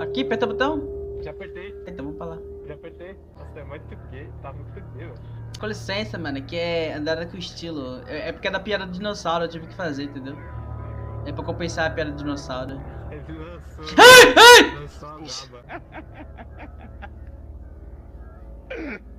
Aqui, aperta o botão. Já apertei, Então vamos pra lá. já apertei. Nossa, é muito gay, tá muito gay, velho. Com licença, mano, é que é andada com estilo. É, é, porque é da piada do dinossauro, eu tive que fazer, entendeu? É pra compensar a piada do dinossauro. É Ele lançou, Ai, ai! lançou a lava.